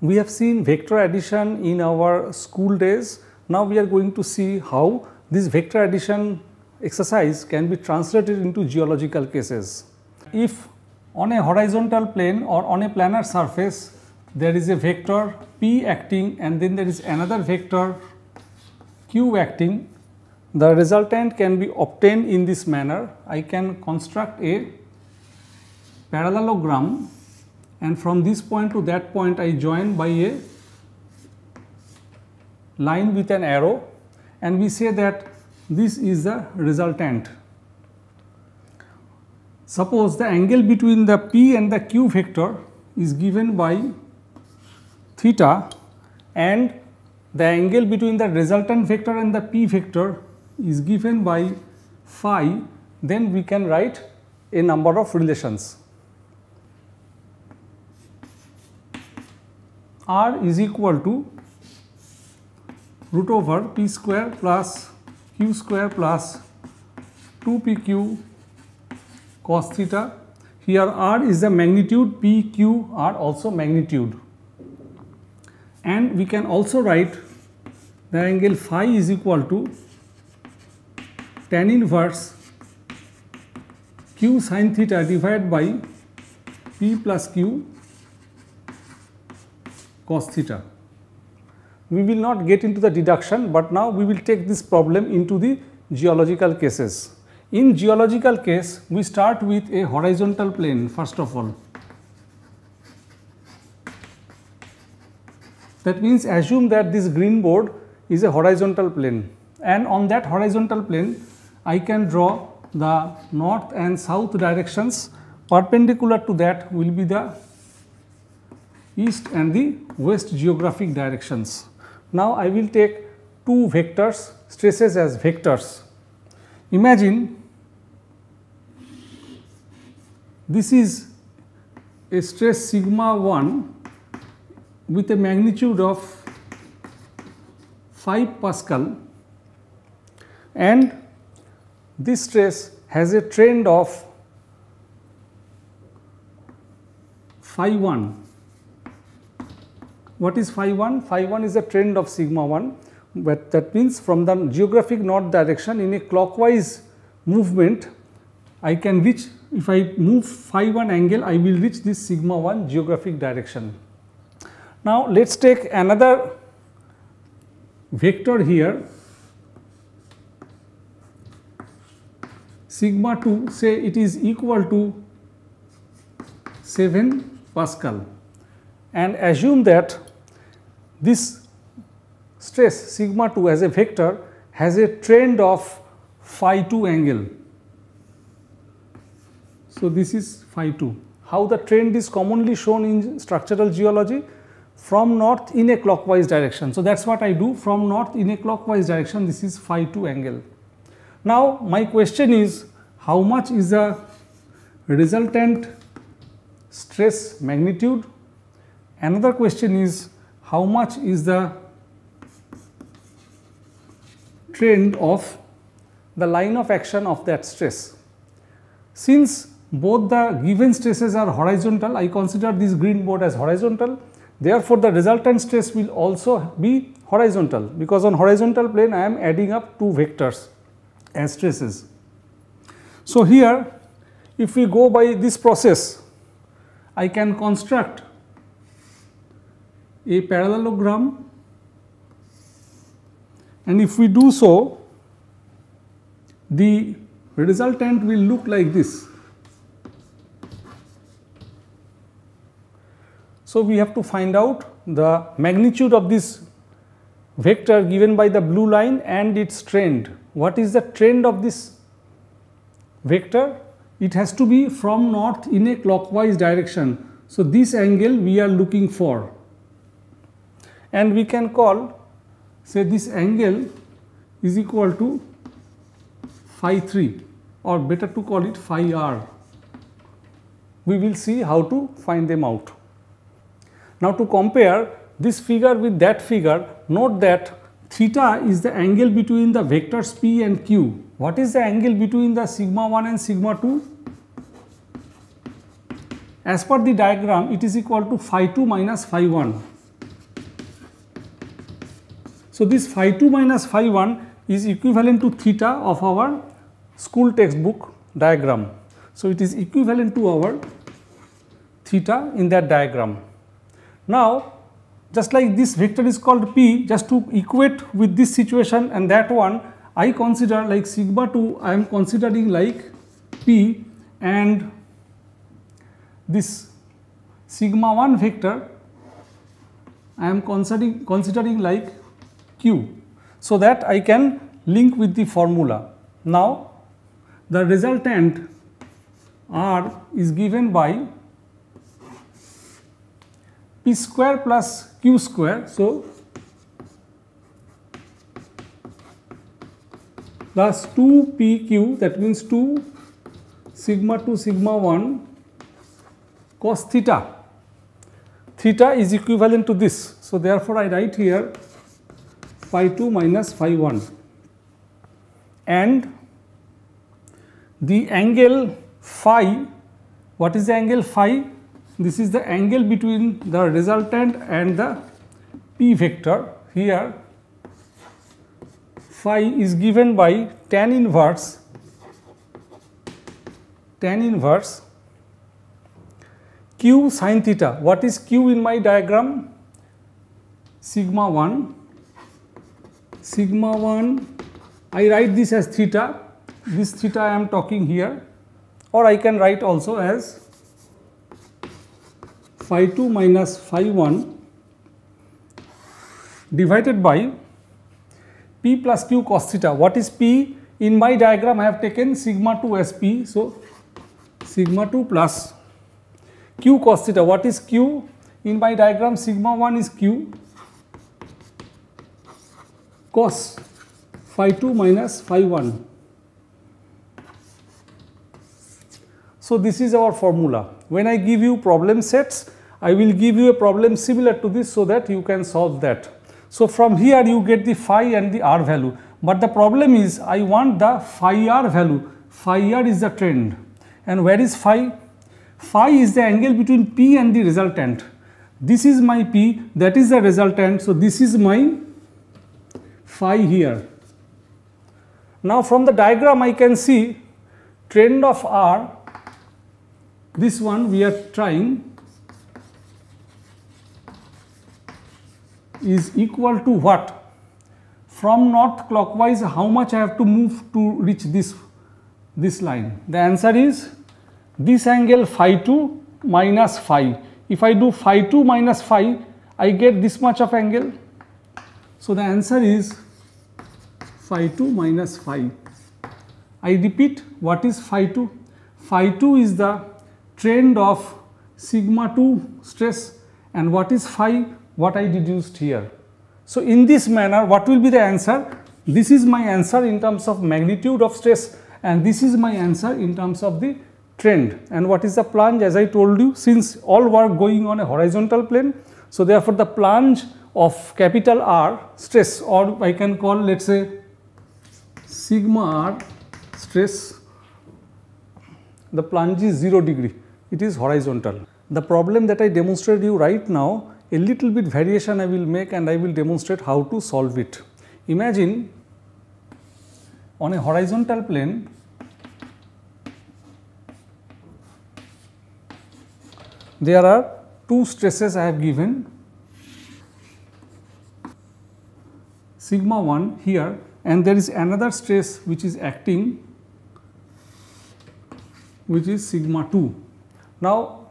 We have seen vector addition in our school days. Now we are going to see how this vector addition exercise can be translated into geological cases. If on a horizontal plane or on a planar surface there is a vector p acting and then there is another vector q acting, the resultant can be obtained in this manner. I can construct a parallelogram and from this point to that point I join by a line with an arrow and we say that this is the resultant. Suppose the angle between the p and the q vector is given by theta and the angle between the resultant vector and the p vector is given by phi then we can write a number of relations. r is equal to root over p square plus q square plus 2 pq cos theta. Here r is the magnitude, p, q are also magnitude. And we can also write the angle phi is equal to tan inverse q sin theta divided by p plus q cos theta. We will not get into the deduction, but now we will take this problem into the geological cases. In geological case, we start with a horizontal plane first of all. That means assume that this green board is a horizontal plane and on that horizontal plane I can draw the north and south directions perpendicular to that will be the east and the west geographic directions. Now, I will take two vectors stresses as vectors. Imagine this is a stress sigma 1 with a magnitude of 5 Pascal and this stress has a trend of phi 1 what is phi 1? Phi 1 is a trend of sigma 1, but that means from the geographic north direction in a clockwise movement, I can reach if I move phi 1 angle, I will reach this sigma 1 geographic direction. Now, let us take another vector here sigma 2 say it is equal to 7 Pascal and assume that this stress sigma 2 as a vector has a trend of phi 2 angle. So, this is phi 2. How the trend is commonly shown in structural geology? From north in a clockwise direction. So, that is what I do from north in a clockwise direction this is phi 2 angle. Now, my question is how much is the resultant stress magnitude? Another question is how much is the trend of the line of action of that stress. Since both the given stresses are horizontal, I consider this green board as horizontal. Therefore, the resultant stress will also be horizontal because on horizontal plane I am adding up two vectors as stresses. So, here if we go by this process, I can construct a parallelogram and if we do so the resultant will look like this. So, we have to find out the magnitude of this vector given by the blue line and its trend. What is the trend of this vector? It has to be from north in a clockwise direction. So, this angle we are looking for and we can call say this angle is equal to phi 3 or better to call it phi r. We will see how to find them out. Now to compare this figure with that figure, note that theta is the angle between the vectors p and q. What is the angle between the sigma 1 and sigma 2? As per the diagram, it is equal to phi 2 minus phi 1. So, this phi 2 minus phi 1 is equivalent to theta of our school textbook diagram. So, it is equivalent to our theta in that diagram. Now, just like this vector is called p just to equate with this situation and that one I consider like sigma 2 I am considering like p and this sigma 1 vector I am considering considering like q so that I can link with the formula. Now the resultant R is given by p square plus q square. So plus 2 pq that means 2 sigma 2 sigma 1 cos theta. Theta is equivalent to this. So therefore I write here phi 2 minus phi 1 and the angle phi what is the angle phi this is the angle between the resultant and the p vector. Here phi is given by tan inverse tan inverse q sin theta. What is q in my diagram? Sigma 1 sigma 1 I write this as theta. This theta I am talking here. Or I can write also as phi 2 minus phi 1 divided by p plus q cos theta. What is p? In my diagram I have taken sigma 2 as p. So, sigma 2 plus q cos theta. What is q? In my diagram sigma 1 is q cos phi 2 minus phi 1. So, this is our formula. When I give you problem sets, I will give you a problem similar to this so that you can solve that. So, from here you get the phi and the r value, but the problem is I want the phi r value, phi r is the trend and where is phi? Phi is the angle between p and the resultant. This is my p, that is the resultant, so this is my phi here. Now from the diagram I can see trend of R, this one we are trying is equal to what? From north clockwise how much I have to move to reach this, this line? The answer is this angle phi 2 minus phi. If I do phi 2 minus phi, I get this much of angle. So the answer is phi 2 minus phi. I repeat what is phi 2? Phi 2 is the trend of sigma 2 stress and what is phi? What I deduced here. So in this manner what will be the answer? This is my answer in terms of magnitude of stress and this is my answer in terms of the trend and what is the plunge as I told you since all work going on a horizontal plane. So therefore the plunge of capital R stress or I can call let us say sigma r stress the plunge is 0 degree it is horizontal. The problem that I demonstrated you right now a little bit variation I will make and I will demonstrate how to solve it. Imagine on a horizontal plane there are two stresses I have given sigma 1 here and there is another stress which is acting which is sigma 2. Now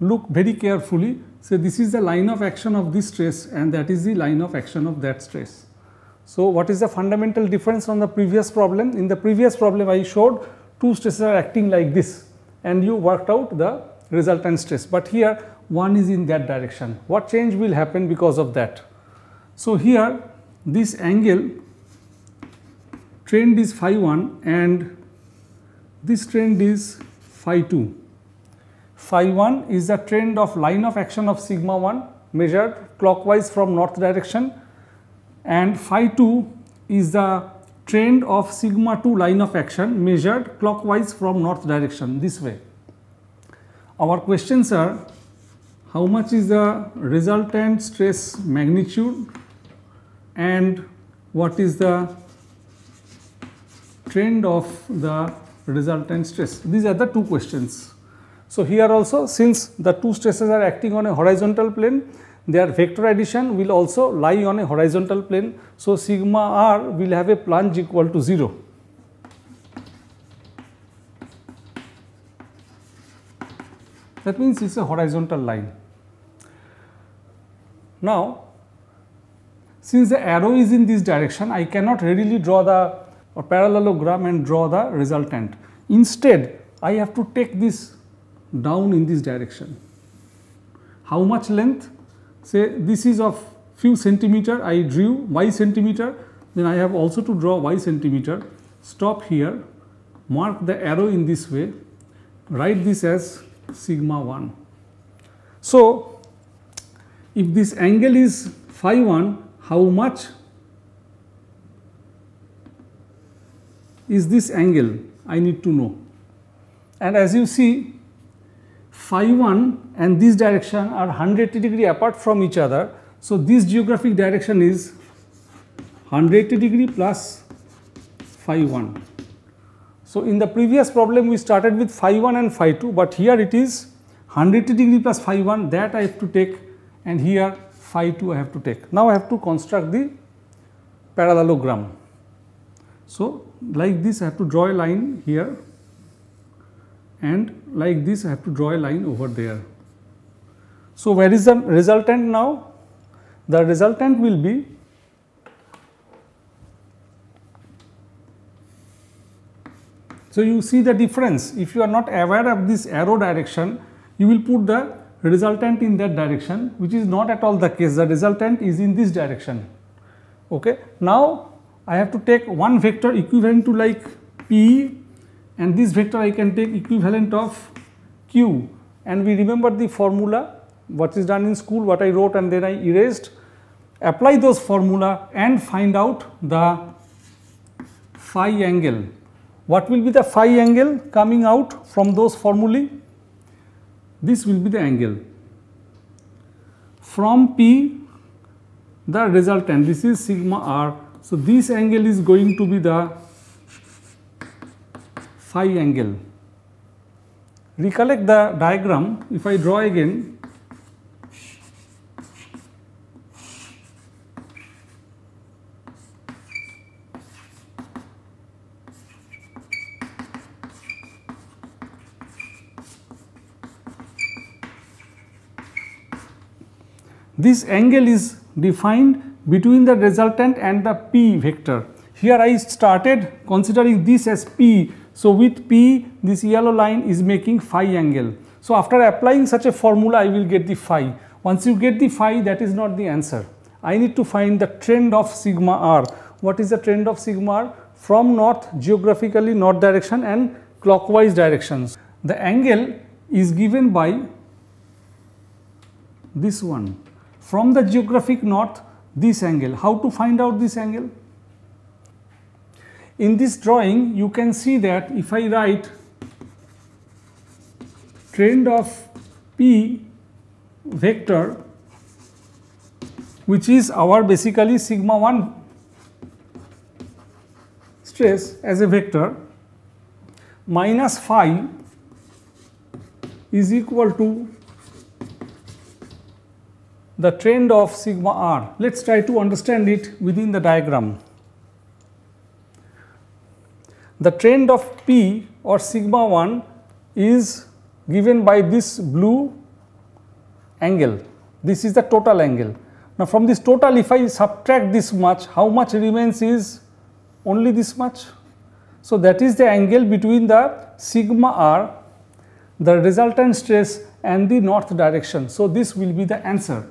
look very carefully so this is the line of action of this stress and that is the line of action of that stress. So what is the fundamental difference from the previous problem? In the previous problem I showed two stresses are acting like this and you worked out the resultant stress but here one is in that direction. What change will happen because of that? So here this angle trend is phi 1 and this trend is phi 2. Phi 1 is the trend of line of action of sigma 1 measured clockwise from north direction and phi 2 is the trend of sigma 2 line of action measured clockwise from north direction this way. Our questions are how much is the resultant stress magnitude and what is the trend of the resultant stress. These are the two questions. So, here also since the two stresses are acting on a horizontal plane, their vector addition will also lie on a horizontal plane. So, sigma r will have a plunge equal to 0. That means it is a horizontal line. Now, since the arrow is in this direction, I cannot readily draw the parallelogram and draw the resultant. Instead, I have to take this down in this direction. How much length? Say this is of few centimeter, I drew y centimeter, then I have also to draw y centimeter. Stop here, mark the arrow in this way, write this as sigma 1. So, if this angle is phi 1, how much is this angle? I need to know. And as you see, phi 1 and this direction are 180 degree apart from each other. So, this geographic direction is 180 degree plus phi 1. So, in the previous problem we started with phi 1 and phi 2, but here it is 180 degree plus phi 1 that I have to take and here phi 2 I have to take. Now, I have to construct the parallelogram. So, like this I have to draw a line here and like this I have to draw a line over there. So, where is the resultant now? The resultant will be So, you see the difference if you are not aware of this arrow direction you will put the resultant in that direction which is not at all the case the resultant is in this direction. Okay. Now, I have to take one vector equivalent to like P and this vector I can take equivalent of Q and we remember the formula what is done in school what I wrote and then I erased apply those formula and find out the phi angle. What will be the phi angle coming out from those formulae? This will be the angle. From P the resultant this is sigma r. So, this angle is going to be the phi angle. Recollect the diagram if I draw again this angle is defined between the resultant and the p vector. Here I started considering this as p so, with P this yellow line is making phi angle. So, after applying such a formula I will get the phi. Once you get the phi that is not the answer. I need to find the trend of sigma r. What is the trend of sigma r? From north geographically north direction and clockwise directions. The angle is given by this one. From the geographic north this angle. How to find out this angle? In this drawing, you can see that if I write trend of P vector, which is our basically sigma 1 stress as a vector minus phi is equal to the trend of sigma r. Let us try to understand it within the diagram. The trend of P or sigma 1 is given by this blue angle. This is the total angle. Now, from this total if I subtract this much, how much remains is only this much. So, that is the angle between the sigma r, the resultant stress and the north direction. So, this will be the answer.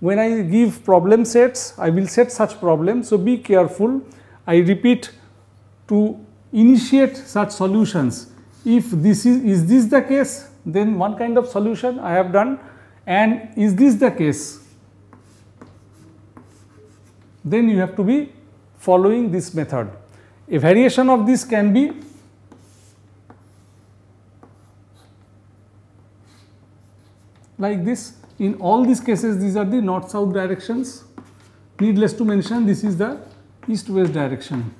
When I give problem sets, I will set such problem. So, be careful. I repeat to initiate such solutions. If this is, is this the case, then one kind of solution I have done and is this the case, then you have to be following this method. A variation of this can be like this. In all these cases, these are the north-south directions. Needless to mention, this is the east-west direction.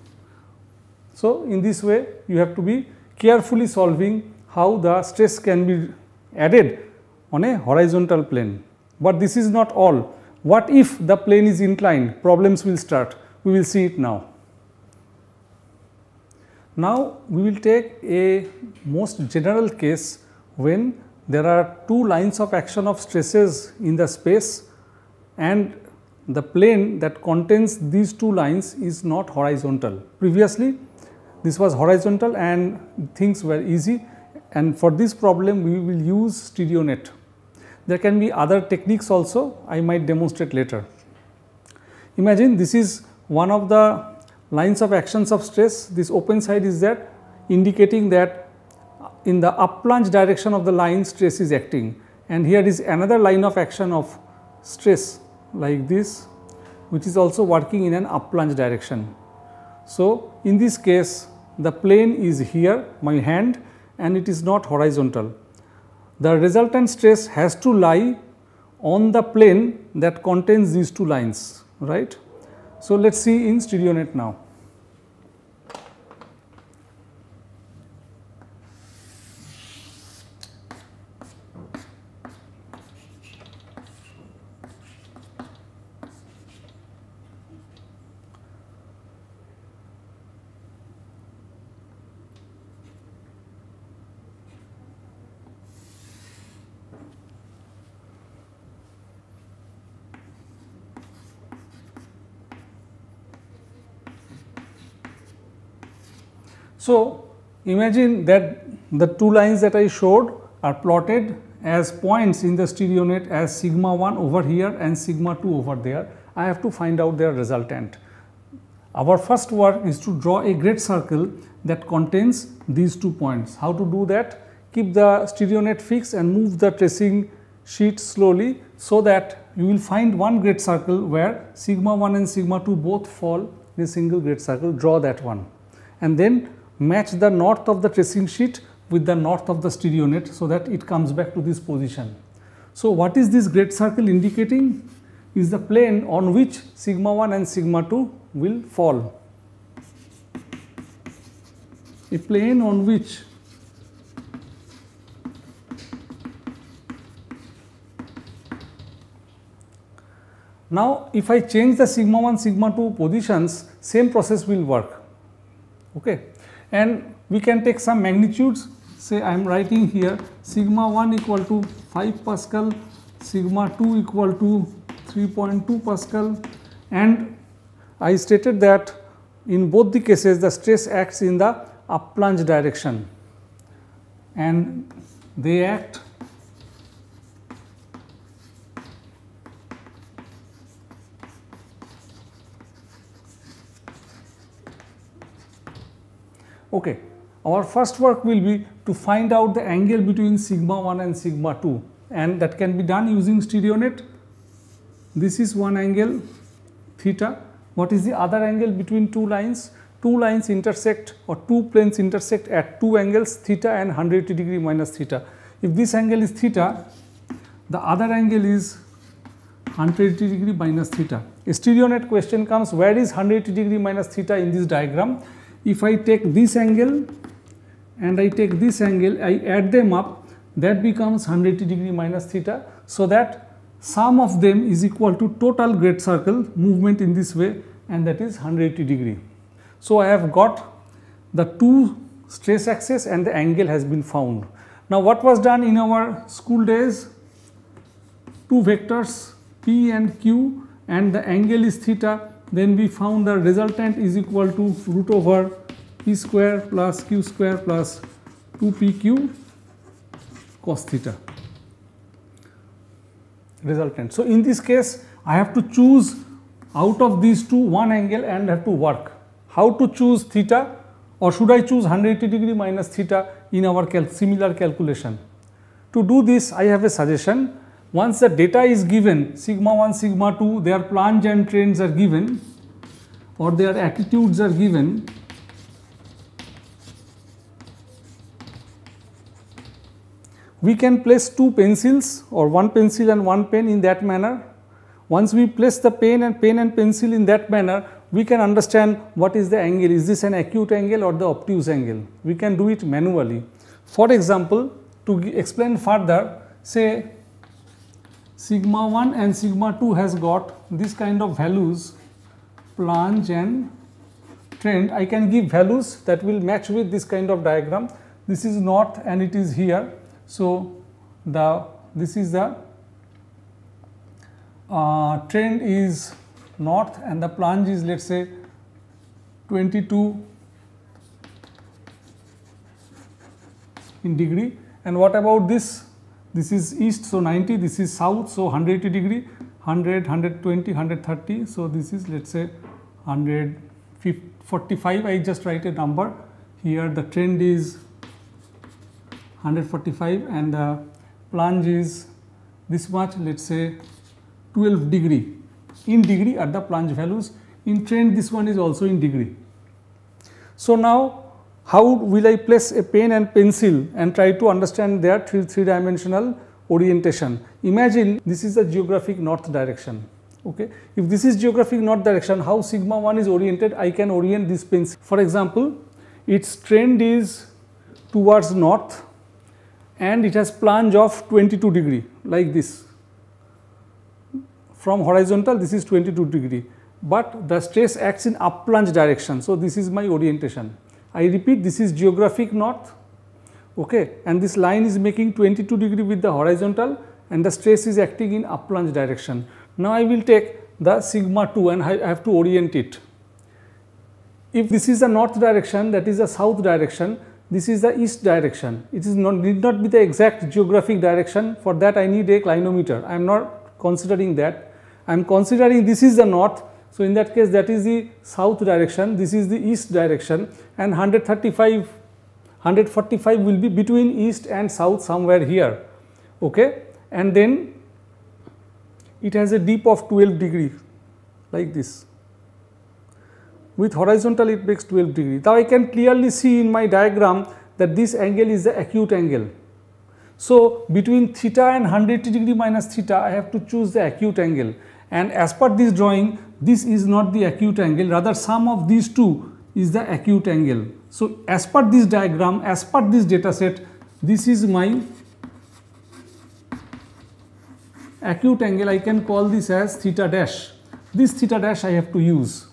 So, in this way, you have to be carefully solving how the stress can be added on a horizontal plane. But this is not all. What if the plane is inclined? Problems will start. We will see it now. Now, we will take a most general case when there are two lines of action of stresses in the space and the plane that contains these two lines is not horizontal. Previously, this was horizontal and things were easy and for this problem we will use stereo net. There can be other techniques also I might demonstrate later. Imagine this is one of the lines of actions of stress this open side is that indicating that in the up plunge direction of the line stress is acting and here is another line of action of stress like this which is also working in an up plunge direction. So, in this case the plane is here my hand and it is not horizontal. The resultant stress has to lie on the plane that contains these two lines right. So, let us see in stereo net now. So, imagine that the two lines that I showed are plotted as points in the stereo net as sigma 1 over here and sigma 2 over there. I have to find out their resultant. Our first work is to draw a great circle that contains these two points. How to do that? Keep the stereo net fixed and move the tracing sheet slowly so that you will find one great circle where sigma 1 and sigma 2 both fall in a single great circle. Draw that one and then match the north of the tracing sheet with the north of the stereo net so that it comes back to this position. So, what is this great circle indicating is the plane on which sigma 1 and sigma 2 will fall. A plane on which Now, if I change the sigma 1, sigma 2 positions, same process will work. Okay and we can take some magnitudes. Say I am writing here sigma 1 equal to 5 Pascal, sigma 2 equal to 3.2 Pascal. And I stated that in both the cases the stress acts in the up plunge direction. And they act Okay. Our first work will be to find out the angle between sigma 1 and sigma 2 and that can be done using stereo net. This is one angle theta. What is the other angle between two lines? Two lines intersect or two planes intersect at two angles theta and 180 degree minus theta. If this angle is theta, the other angle is 180 degree minus theta. A stereo net question comes where is 180 degree minus theta in this diagram? If I take this angle and I take this angle, I add them up, that becomes 180 degree minus theta. So that sum of them is equal to total great circle movement in this way and that is 180 degree. So I have got the two stress axis and the angle has been found. Now what was done in our school days? Two vectors P and Q and the angle is theta then we found the resultant is equal to root over p square plus q square plus 2pq cos theta resultant. So, in this case I have to choose out of these two one angle and have to work. How to choose theta or should I choose 180 degree minus theta in our cal similar calculation. To do this I have a suggestion once the data is given sigma 1 sigma 2 their plunge and trends are given or their attitudes are given we can place two pencils or one pencil and one pen in that manner. Once we place the pen and pen and pencil in that manner, we can understand what is the angle, is this an acute angle or the obtuse angle. We can do it manually. For example, to explain further, say sigma 1 and sigma 2 has got this kind of values plunge and trend. I can give values that will match with this kind of diagram. This is north and it is here so, the this is the uh, trend is north and the plunge is let us say 22 in degree and what about this this is east so 90 this is south so 180 degree 100 120 130 so this is let us say 145 I just write a number. Here the trend is 145 and the plunge is this much let us say 12 degree. In degree at the plunge values. In trend this one is also in degree. So now how will I place a pen and pencil and try to understand their three, three dimensional orientation. Imagine this is the geographic north direction. Okay. If this is geographic north direction, how sigma 1 is oriented, I can orient this pencil. For example, its trend is towards north and it has plunge of 22 degree like this. From horizontal this is 22 degree, but the stress acts in up plunge direction. So, this is my orientation. I repeat this is geographic north okay, and this line is making 22 degree with the horizontal and the stress is acting in up plunge direction. Now, I will take the sigma 2 and I have to orient it. If this is the north direction that is the south direction this is the east direction. It is not need not be the exact geographic direction. For that I need a clinometer. I am not considering that. I am considering this is the north. So, in that case that is the south direction, this is the east direction and 135, 145 will be between east and south somewhere here. Okay? And then it has a dip of 12 degree like this with horizontal it makes 12 degree. Now, I can clearly see in my diagram that this angle is the acute angle. So, between theta and 180 degree minus theta I have to choose the acute angle and as per this drawing this is not the acute angle rather sum of these two is the acute angle. So, as per this diagram as per this data set this is my acute angle I can call this as theta dash. This theta dash I have to use.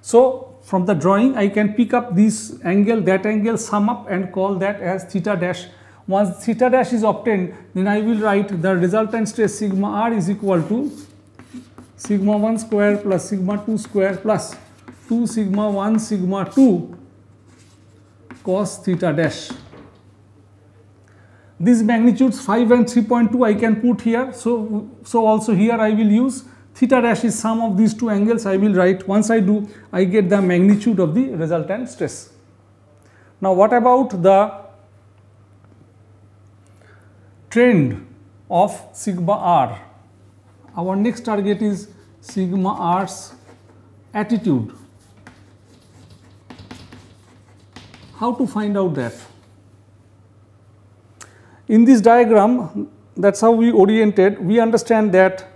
So, from the drawing I can pick up this angle, that angle, sum up and call that as theta dash. Once theta dash is obtained, then I will write the resultant stress sigma r is equal to sigma 1 square plus sigma 2 square plus 2 sigma 1 sigma 2 cos theta dash. These magnitudes 5 and 3.2 I can put here. So, so also here I will use theta dash is sum of these two angles I will write once I do I get the magnitude of the resultant stress. Now what about the trend of sigma r? Our next target is sigma r's attitude. How to find out that? In this diagram that is how we oriented we understand that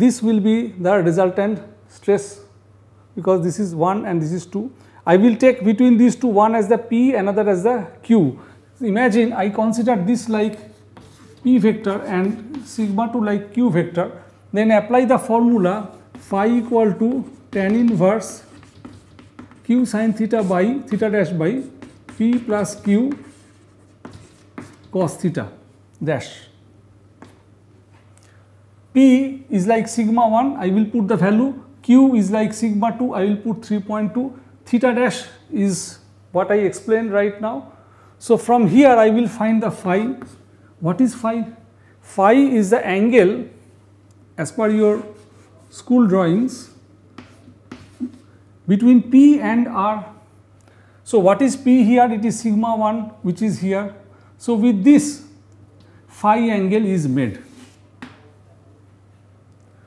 this will be the resultant stress because this is 1 and this is 2. I will take between these two one as the P another as the Q. Imagine I consider this like P vector and sigma 2 like Q vector then apply the formula phi equal to tan inverse Q sin theta by theta dash by P plus Q cos theta dash. P is like sigma 1, I will put the value, Q is like sigma 2, I will put 3.2, theta dash is what I explained right now. So, from here I will find the phi. What is phi? Phi is the angle as per your school drawings between P and R. So, what is P here? It is sigma 1 which is here. So, with this phi angle is made.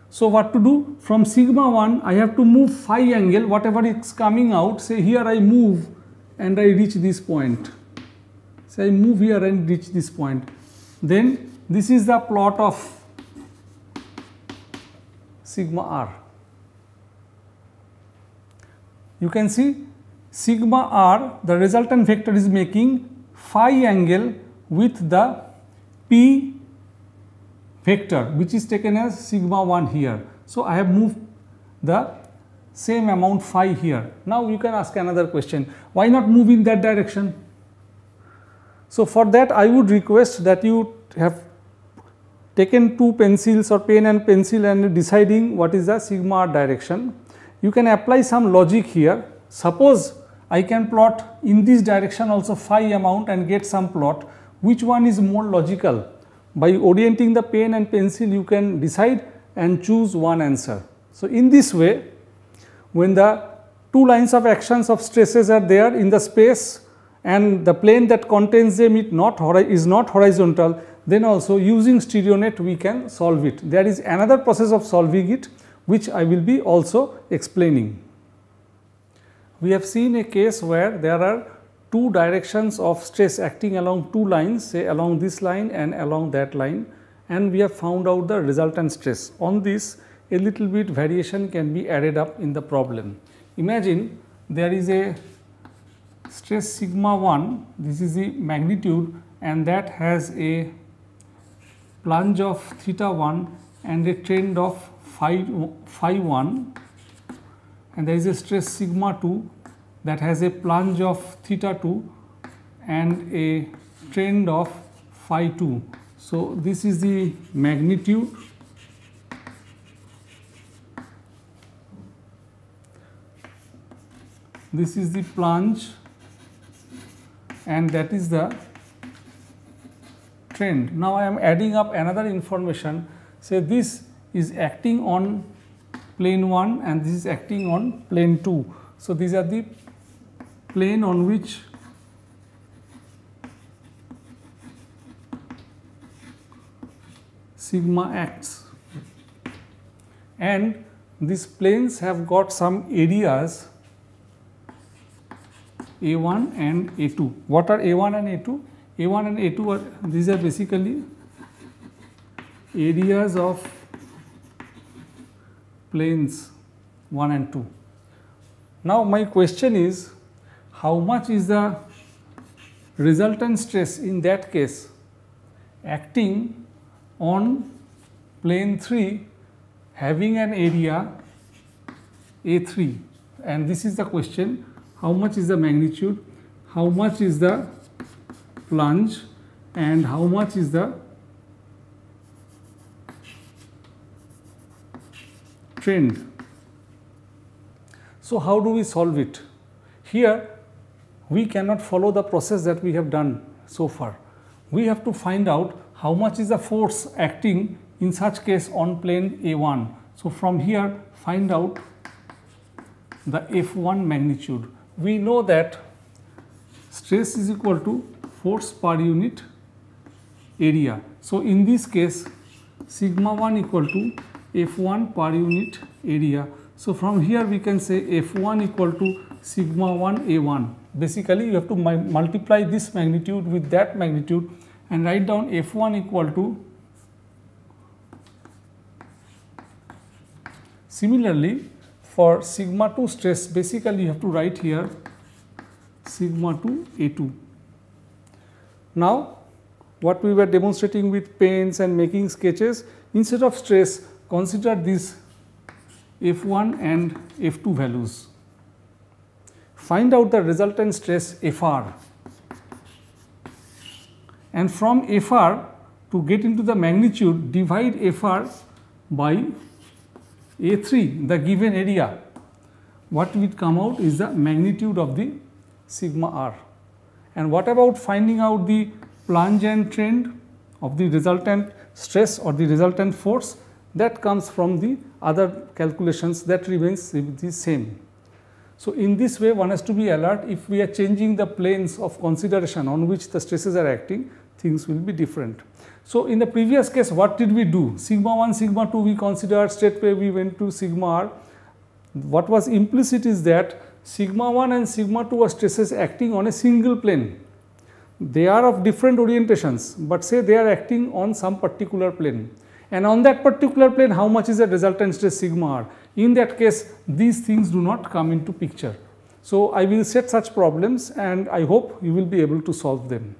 So, what to do from sigma 1 I have to move phi angle whatever is coming out say here I move and I reach this point. Say I move here and reach this point. Then this is the plot of sigma r. You can see sigma r the resultant vector is making phi angle with the p vector which is taken as sigma 1 here. So, I have moved the same amount phi here. Now, you can ask another question why not move in that direction? So, for that I would request that you have taken two pencils or pen and pencil and deciding what is the sigma r direction. You can apply some logic here. Suppose I can plot in this direction also phi amount and get some plot which one is more logical by orienting the pen and pencil you can decide and choose one answer. So, in this way when the two lines of actions of stresses are there in the space and the plane that contains them is not horizontal then also using stereo net we can solve it. There is another process of solving it which I will be also explaining. We have seen a case where there are two directions of stress acting along two lines say along this line and along that line and we have found out the resultant stress. On this a little bit variation can be added up in the problem. Imagine there is a stress sigma 1 this is the magnitude and that has a plunge of theta 1 and a trend of phi, phi 1 and there is a stress sigma 2 that has a plunge of theta 2 and a trend of phi 2. So, this is the magnitude. This is the plunge. And that is the trend. Now, I am adding up another information say this is acting on plane 1 and this is acting on plane 2. So, these are the plane on which sigma acts and these planes have got some areas A1 and A2. What are A1 and A2? A1 and A2 are these are basically areas of planes 1 and 2. Now my question is how much is the resultant stress in that case acting on plane 3 having an area A3 and this is the question how much is the magnitude, how much is the plunge and how much is the trend. So, how do we solve it? Here we cannot follow the process that we have done so far. We have to find out how much is the force acting in such case on plane A1. So, from here find out the F1 magnitude. We know that stress is equal to force per unit area. So, in this case sigma 1 equal to F1 per unit area. So, from here we can say F1 equal to sigma 1 A1 basically you have to multiply this magnitude with that magnitude and write down F1 equal to similarly for sigma 2 stress basically you have to write here sigma 2 A2. Now what we were demonstrating with pens and making sketches instead of stress consider these F1 and F2 values. Find out the resultant stress Fr and from Fr to get into the magnitude divide Fr by A3 the given area. What will come out is the magnitude of the sigma r. And what about finding out the plunge and trend of the resultant stress or the resultant force that comes from the other calculations that remains the same. So, in this way one has to be alert if we are changing the planes of consideration on which the stresses are acting things will be different. So, in the previous case what did we do? Sigma 1, sigma 2 we considered straightway we went to sigma r. What was implicit is that sigma 1 and sigma 2 are stresses acting on a single plane. They are of different orientations, but say they are acting on some particular plane and on that particular plane how much is the resultant stress sigma r. In that case these things do not come into picture. So, I will set such problems and I hope you will be able to solve them.